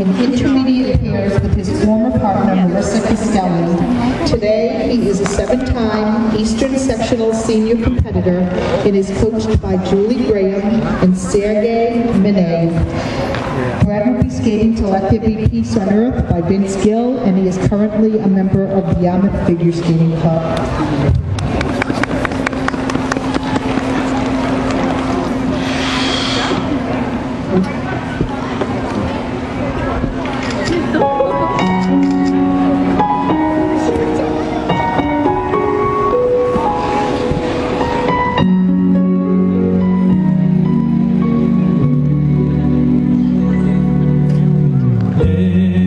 in intermediate pairs with his former partner Marissa Castelli. Today, he is a seven-time Eastern Sectional Senior competitor and is coached by Julie Graham and Sergey Minev. Brad will be skating to Let There Be Peace on Earth by Vince Gill, and he is currently a member of the Yarmouth Figure Skating Club. day.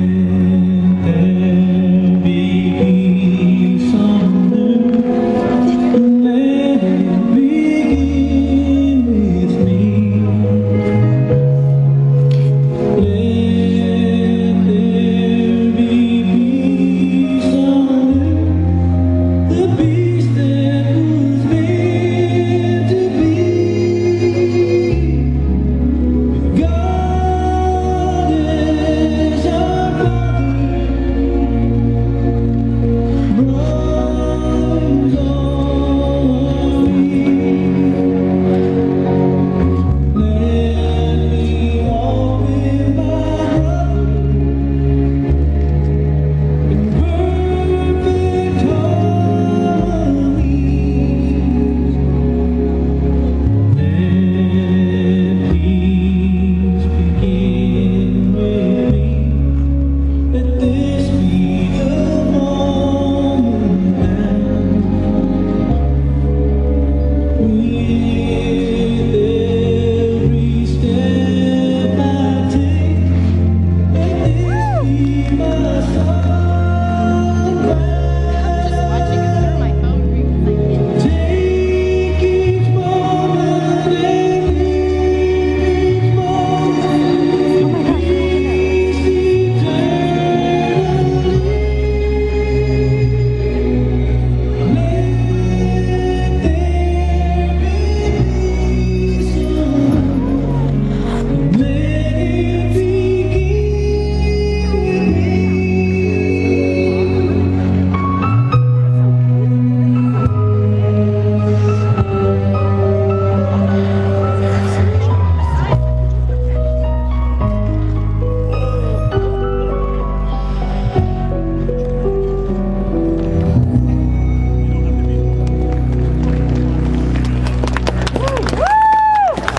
Just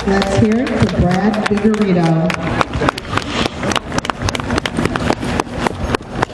Let's hear it for Brad Vigorito.